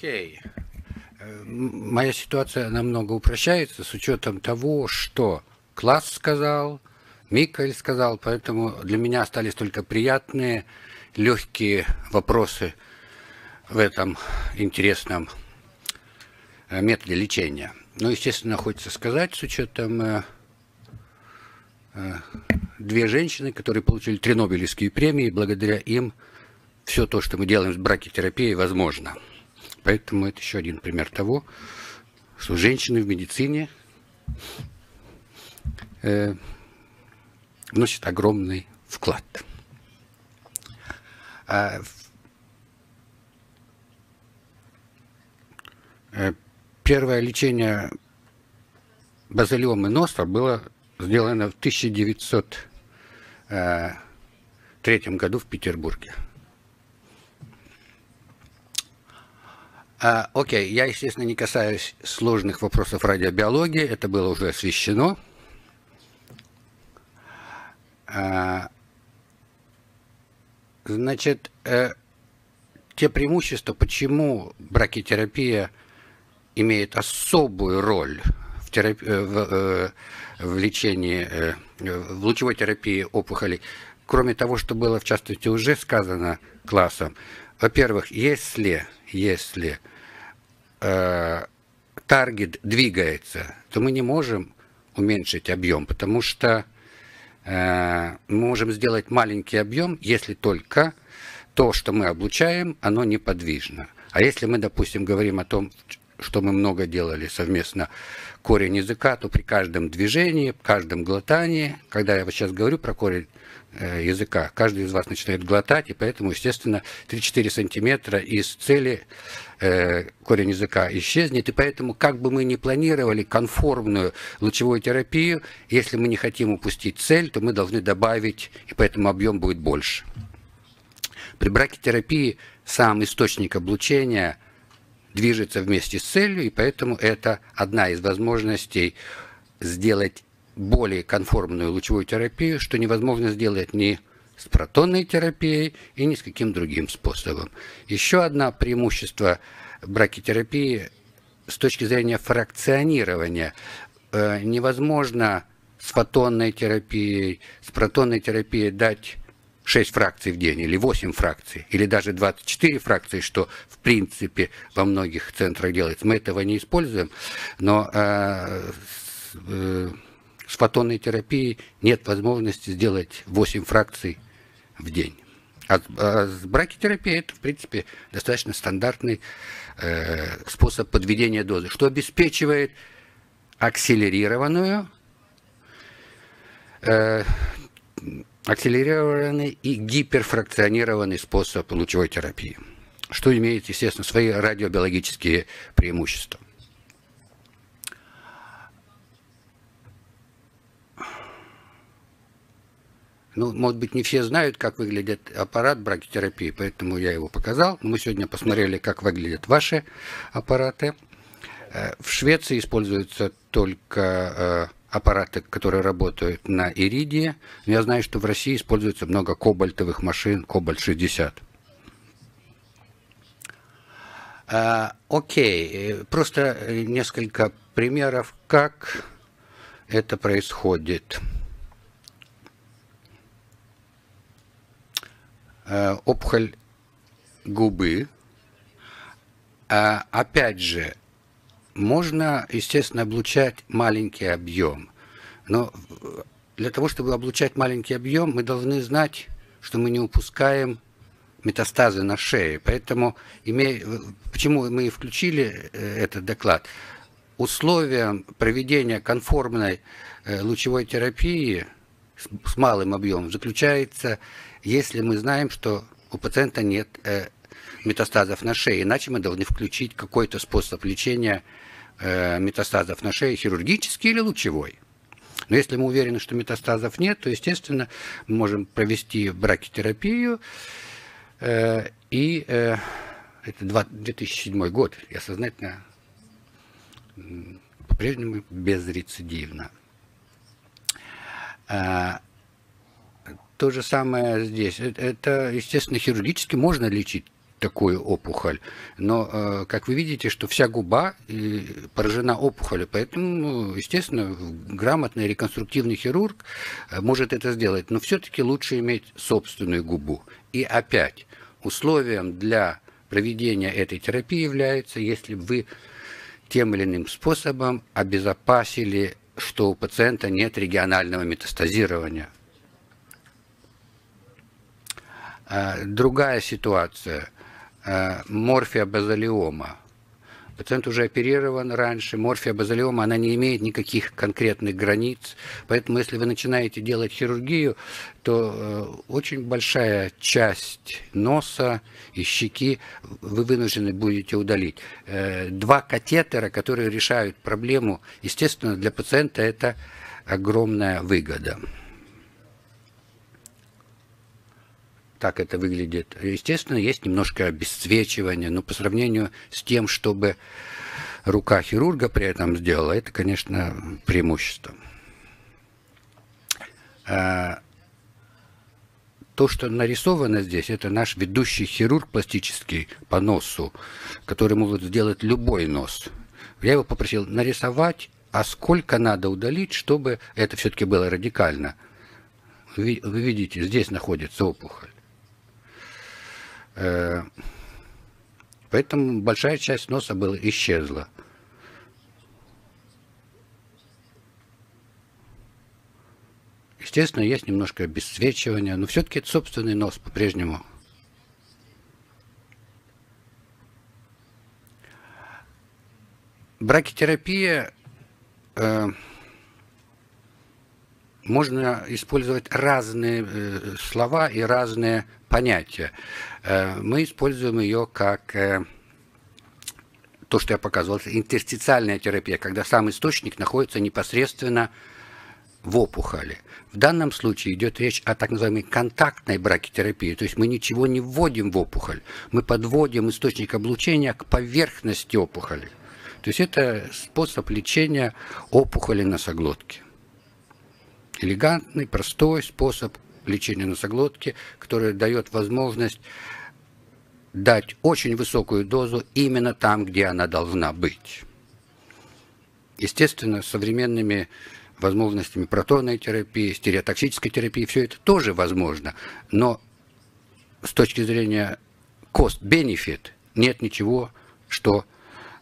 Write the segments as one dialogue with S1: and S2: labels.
S1: Окей. Э, моя ситуация намного упрощается с учетом того, что класс сказал, Микаэль сказал, поэтому для меня остались только приятные, легкие вопросы в этом интересном э, методе лечения. Но, ну, естественно, хочется сказать, с учетом э, э, две женщины, которые получили три Нобелевские премии, благодаря им все то, что мы делаем с бракетерапией, возможно. Поэтому это еще один пример того, что женщины в медицине э, вносят огромный вклад. А, э, первое лечение базилиомы носа было сделано в 1903 э, году в Петербурге. А, окей, я, естественно, не касаюсь сложных вопросов радиобиологии, это было уже освещено. А, значит, э, те преимущества, почему бракетерапия имеет особую роль в, терапии, э, в, э, в лечении, э, в лучевой терапии опухолей, кроме того, что было, в частности, уже сказано классом, во-первых, если, если э, таргет двигается, то мы не можем уменьшить объем, потому что э, мы можем сделать маленький объем, если только то, что мы облучаем, оно неподвижно. А если мы, допустим, говорим о том, что мы много делали совместно корень языка, то при каждом движении, каждом глотании, когда я вот сейчас говорю про корень Э, языка. Каждый из вас начинает глотать, и поэтому, естественно, 3-4 сантиметра из цели корень языка исчезнет. И поэтому, как бы мы ни планировали конформную лучевую терапию, если мы не хотим упустить цель, то мы должны добавить, и поэтому объем будет больше. При бракетерапии сам источник облучения движется вместе с целью, и поэтому это одна из возможностей сделать более конформную лучевую терапию, что невозможно сделать ни с протонной терапией и ни с каким другим способом. Еще одно преимущество бракетерапии с точки зрения фракционирования. Э, невозможно с фотонной терапией, с протонной терапией дать 6 фракций в день или 8 фракций, или даже 24 фракции, что в принципе во многих центрах делается. Мы этого не используем, но э, э, с фотонной терапией нет возможности сделать 8 фракций в день. А, а с бракетерапией это, в принципе, достаточно стандартный э, способ подведения дозы, что обеспечивает акселерированную, э, акселерированный и гиперфракционированный способ лучевой терапии, что имеет, естественно, свои радиобиологические преимущества. Ну, может быть, не все знают, как выглядит аппарат бракетерапии, поэтому я его показал. Мы сегодня посмотрели, как выглядят ваши аппараты. Э, в Швеции используются только э, аппараты, которые работают на иридии. Я знаю, что в России используется много кобальтовых машин, кобальт-60. Э, окей, просто несколько примеров, как это происходит. Опухоль губы. А, опять же, можно, естественно, облучать маленький объем. Но для того, чтобы облучать маленький объем, мы должны знать, что мы не упускаем метастазы на шее. Поэтому, имея, почему мы и включили э, этот доклад, условием проведения конформной э, лучевой терапии с малым объемом заключается если мы знаем, что у пациента нет э, метастазов на шее, иначе мы должны включить какой-то способ лечения э, метастазов на шее, хирургический или лучевой. Но если мы уверены, что метастазов нет, то, естественно, мы можем провести бракетерапию. Э, и э, это 2007 год, я сознательно по-прежнему безрецидивно. А, то же самое здесь. Э, это, естественно, хирургически можно лечить такую опухоль. Но, э, как вы видите, что вся губа поражена опухолью, поэтому, естественно, грамотный реконструктивный хирург может это сделать. Но все-таки лучше иметь собственную губу. И опять, условием для проведения этой терапии является, если вы тем или иным способом обезопасили, что у пациента нет регионального метастазирования. Другая ситуация – Э, морфия базалиома. Пациент уже оперирован раньше, морфия базалиома, она не имеет никаких конкретных границ, поэтому если вы начинаете делать хирургию, то э, очень большая часть носа и щеки вы вынуждены будете удалить. Э, два катетера, которые решают проблему, естественно, для пациента это огромная выгода. Так это выглядит. Естественно, есть немножко обесцвечивания, но по сравнению с тем, чтобы рука хирурга при этом сделала, это, конечно, преимущество. А, то, что нарисовано здесь, это наш ведущий хирург пластический по носу, который может сделать любой нос. Я его попросил нарисовать, а сколько надо удалить, чтобы это все-таки было радикально. Вы видите, здесь находится опухоль. Э, поэтому большая часть носа была, исчезла. Естественно, есть немножко обесцвечивания, но все-таки это собственный нос по-прежнему. Бракетерапия э, можно использовать разные э, слова и разные понятия. Э, мы используем ее как э, то, что я показывал, интерстициальная терапия, когда сам источник находится непосредственно в опухоли. В данном случае идет речь о так называемой контактной бракетерапии, то есть мы ничего не вводим в опухоль, мы подводим источник облучения к поверхности опухоли. То есть это способ лечения опухоли носоглотки. Элегантный, простой способ лечения носоглотки, который дает возможность дать очень высокую дозу именно там, где она должна быть. Естественно, современными возможностями протонной терапии, стереотоксической терапии, все это тоже возможно, но с точки зрения cost-benefit нет ничего, что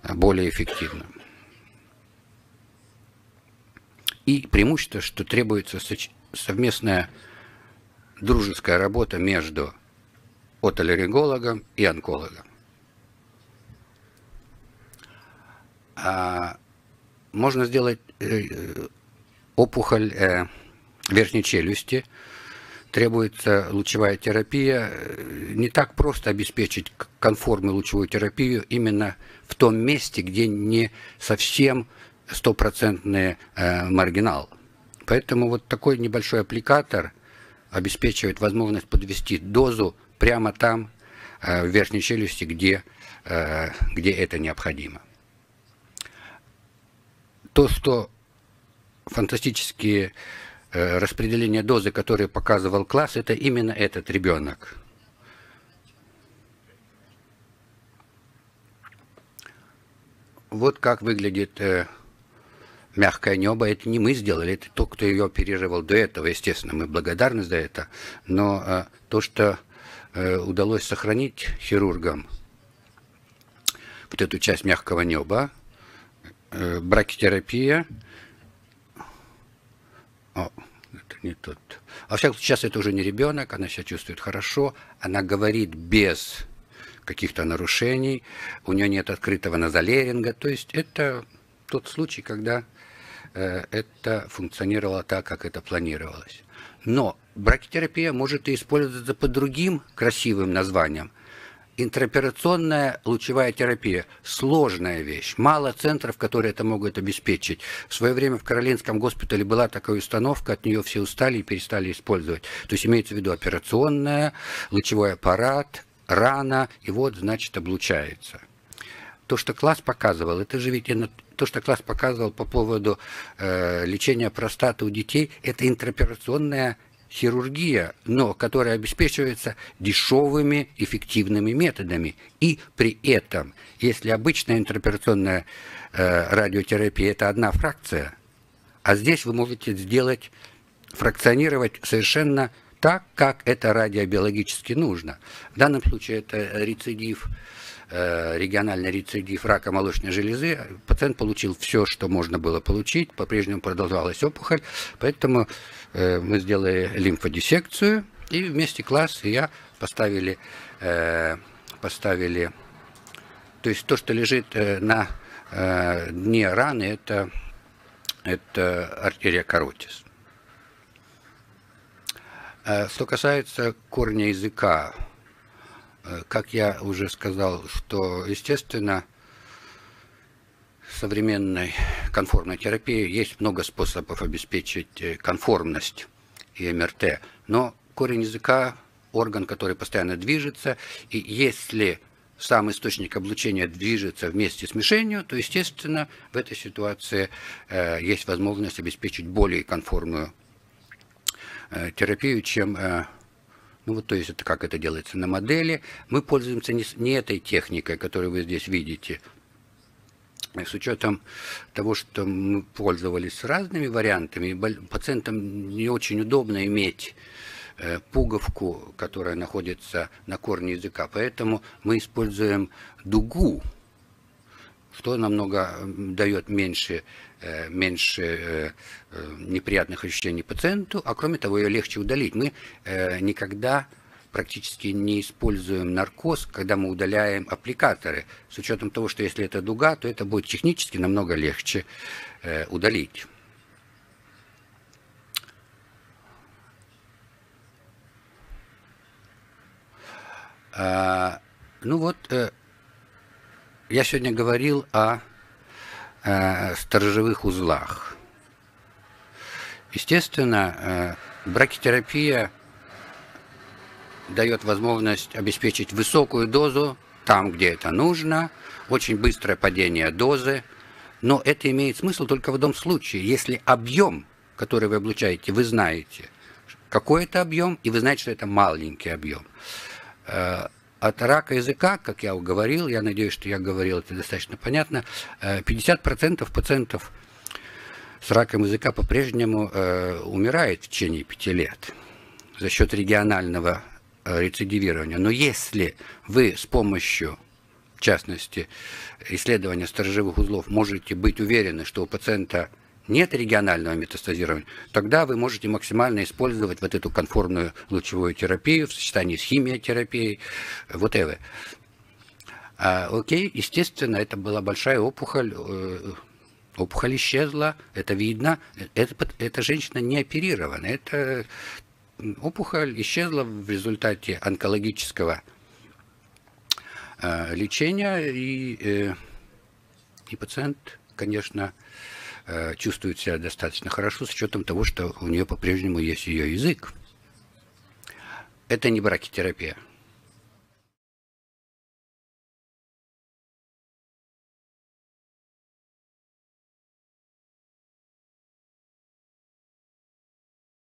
S1: более эффективно. И преимущество, что требуется совместная дружеская работа между отоларингологом и онкологом. А можно сделать э, опухоль э, верхней челюсти, требуется лучевая терапия. Не так просто обеспечить конформную лучевую терапию именно в том месте, где не совсем стопроцентный э, маргинал. Поэтому вот такой небольшой аппликатор обеспечивает возможность подвести дозу прямо там, э, в верхней челюсти, где, э, где это необходимо. То, что фантастические распределения дозы, которые показывал класс, это именно этот ребенок. Вот как выглядит мягкое небо, это не мы сделали, это тот, кто ее оперировал до этого, естественно, мы благодарны за это. Но э, то, что э, удалось сохранить хирургам, вот эту часть мягкого неба, э, бракетерапия, о, это не тот. А всяком случае, сейчас это уже не ребенок, она себя чувствует хорошо, она говорит без каких-то нарушений, у нее нет открытого назолеринга, то есть это тот случай, когда это функционировало так, как это планировалось. Но бракетерапия может и использоваться под другим красивым названием. Интраоперационная лучевая терапия – сложная вещь. Мало центров, которые это могут обеспечить. В свое время в Каролинском госпитале была такая установка, от нее все устали и перестали использовать. То есть имеется в виду операционная, лучевой аппарат, рана, и вот, значит, облучается. То, что класс показывал, это же ведь то, что класс показывал по поводу э, лечения простаты у детей, это интраоперационная хирургия, но которая обеспечивается дешевыми, эффективными методами. И при этом, если обычная интероперационная э, радиотерапия – это одна фракция, а здесь вы можете сделать, фракционировать совершенно так, как это радиобиологически нужно. В данном случае это рецидив, региональный рецидив рака молочной железы. Пациент получил все, что можно было получить, по-прежнему продолжалась опухоль, поэтому э, мы сделали лимфодиссекцию, и вместе класс и я поставили, э, поставили, то есть то, что лежит на дне раны, это, это артерия каротис. Э, что касается корня языка, э, как я уже сказал, что, естественно, современной конформной терапии есть много способов обеспечить э, конформность и МРТ, но корень языка – орган, который постоянно движется, и если сам источник облучения движется вместе с мишенью, то, естественно, в этой ситуации э, есть возможность обеспечить более конформную Э, терапию, чем э, ну вот, то есть это как это делается на модели. Мы пользуемся не, не этой техникой, которую вы здесь видите. С учетом того, что мы пользовались разными вариантами, пациентам не очень удобно иметь э, пуговку, которая находится на корне языка. Поэтому мы используем дугу, что намного дает меньше, э, меньше э, э, неприятных ощущений пациенту, а кроме того, ее легче удалить. Мы никогда практически не используем наркоз, когда мы удаляем аппликаторы, с учетом того, что если это дуга, то это будет технически намного легче удалить. А, ну вот, я сегодня говорил о э, сторожевых узлах. Естественно, э, бракетерапия дает возможность обеспечить высокую дозу там, где это нужно, очень быстрое падение дозы, но это имеет смысл только в одном случае, если объем, который вы облучаете, вы знаете, какой это объем, и вы знаете, что это маленький объем. От рака языка, как я говорил, я надеюсь, что я говорил это достаточно понятно, 50% э, пациентов с раком языка по-прежнему э, умирает в течение пяти лет за счет регионального э, рецидивирования. Но если вы с помощью, в частности, исследования сторожевых узлов можете быть уверены, что у пациента нет регионального метастазирования, тогда вы можете максимально использовать вот эту конформную лучевую терапию в сочетании с химиотерапией, whatever. А, окей, естественно, это была большая опухоль, э, опухоль исчезла, это видно, это, эта женщина не оперирована, это опухоль исчезла в результате онкологического э, лечения, и, э, и пациент, конечно, чувствует себя достаточно хорошо с учетом того, что у нее по-прежнему есть ее язык. Это не бракетерапия.